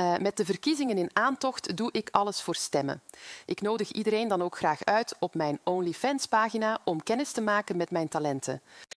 Eh, met de verkiezingen in aantocht doe ik alles voor stemmen. Ik nodig iedereen dan ook graag uit op mijn OnlyFans-pagina om kennis te maken met mijn talenten.